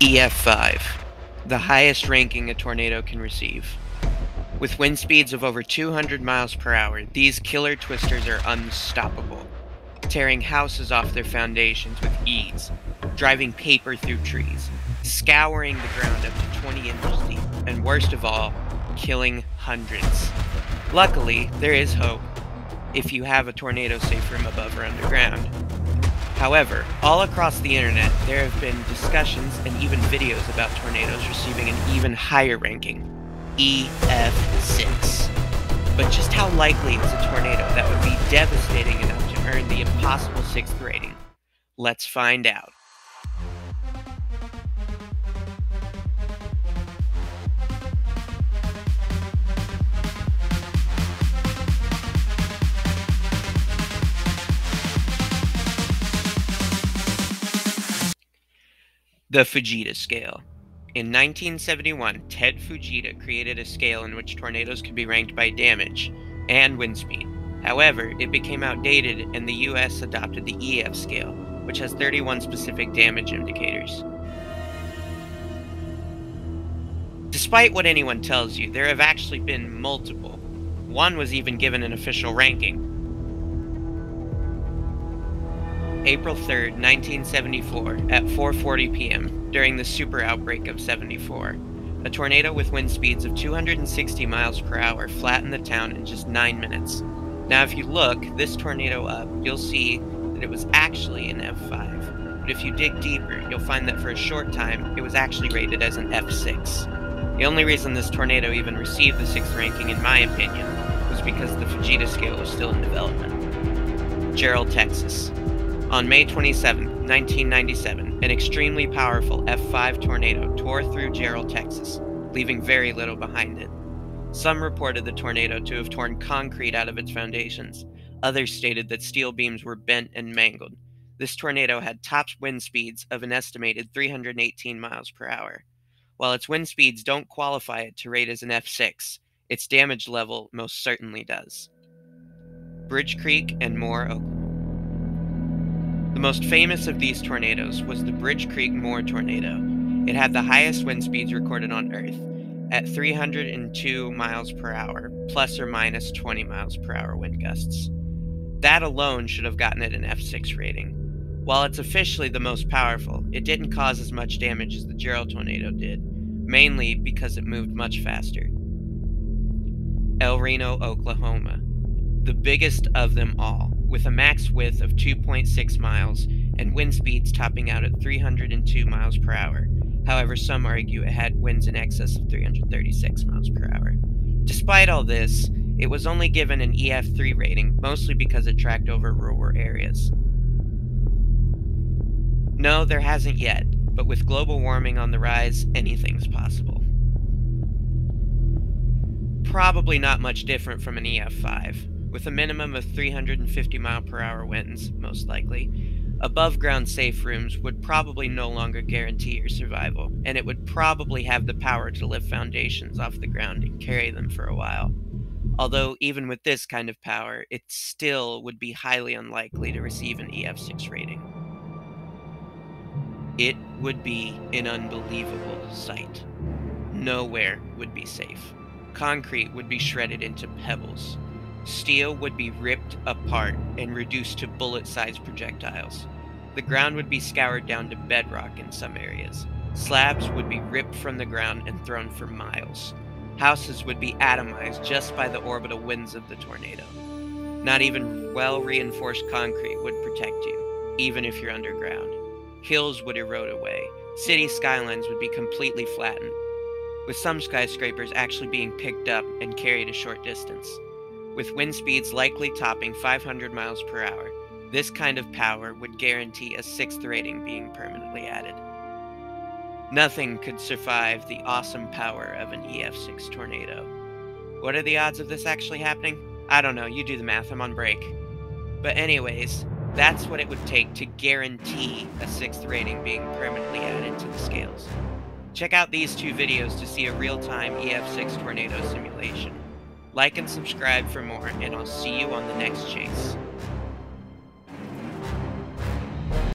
EF5, the highest ranking a tornado can receive. With wind speeds of over 200 miles per hour, these killer twisters are unstoppable, tearing houses off their foundations with ease, driving paper through trees, scouring the ground up to 20 inches deep, and worst of all, killing hundreds. Luckily, there is hope if you have a tornado safe room above or underground. However, all across the internet, there have been discussions and even videos about tornadoes receiving an even higher ranking, EF6. But just how likely is a tornado that would be devastating enough to earn the impossible 6th rating? Let's find out. The Fujita Scale. In 1971, Ted Fujita created a scale in which tornadoes could be ranked by damage and wind speed. However, it became outdated and the US adopted the EF scale, which has 31 specific damage indicators. Despite what anyone tells you, there have actually been multiple. One was even given an official ranking, April 3, 1974, at 4:40 p.m., during the super outbreak of 74. A tornado with wind speeds of 260 miles per hour flattened the town in just 9 minutes. Now if you look this tornado up, you'll see that it was actually an F5. But if you dig deeper, you'll find that for a short time, it was actually rated as an F6. The only reason this tornado even received the 6th ranking, in my opinion, was because the Fujita scale was still in development. Jarrell, Texas. On May 27, 1997, an extremely powerful F5 tornado tore through Jarrell, Texas, leaving very little behind it. Some reported the tornado to have torn concrete out of its foundations. Others stated that steel beams were bent and mangled. This tornado had top wind speeds of an estimated 318 miles per hour. While its wind speeds don't qualify it to rate as an F6, its damage level most certainly does. Bridge Creek and Moore, Oklahoma. The most famous of these tornadoes was the Bridge Creek Moore tornado. It had the highest wind speeds recorded on Earth, at 302 miles per hour, plus or minus 20 miles per hour wind gusts. That alone should have gotten it an F6 rating. While it's officially the most powerful, it didn't cause as much damage as the Jarrell tornado did, mainly because it moved much faster. El Reno, Oklahoma, the biggest of them all with a max width of 2.6 miles and wind speeds topping out at 302 miles per hour. However, some argue it had winds in excess of 336 miles per hour. Despite all this, it was only given an EF3 rating, mostly because it tracked over rural areas. No, there hasn't yet, but with global warming on the rise, anything's possible. Probably not much different from an EF5 with a minimum of 350 mile per hour winds, most likely. Above ground safe rooms would probably no longer guarantee your survival, and it would probably have the power to lift foundations off the ground and carry them for a while. Although, even with this kind of power, it still would be highly unlikely to receive an EF6 rating. It would be an unbelievable sight. Nowhere would be safe. Concrete would be shredded into pebbles. Steel would be ripped apart and reduced to bullet sized projectiles. The ground would be scoured down to bedrock in some areas. Slabs would be ripped from the ground and thrown for miles. Houses would be atomized just by the orbital winds of the tornado. Not even well reinforced concrete would protect you, even if you're underground. Hills would erode away. City skylines would be completely flattened, with some skyscrapers actually being picked up and carried a short distance with wind speeds likely topping 500 miles per hour. This kind of power would guarantee a sixth rating being permanently added. Nothing could survive the awesome power of an EF6 tornado. What are the odds of this actually happening? I don't know, you do the math, I'm on break. But, anyways, that's what it would take to guarantee a sixth rating being permanently added to the scales. Check out these two videos to see a real time EF6 tornado simulation. Like and subscribe for more, and I'll see you on the next chase.